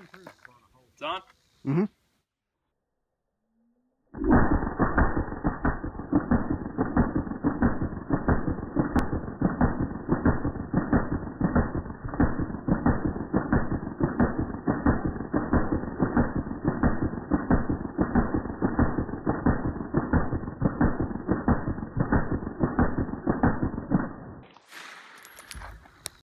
It's on? Mm-hmm.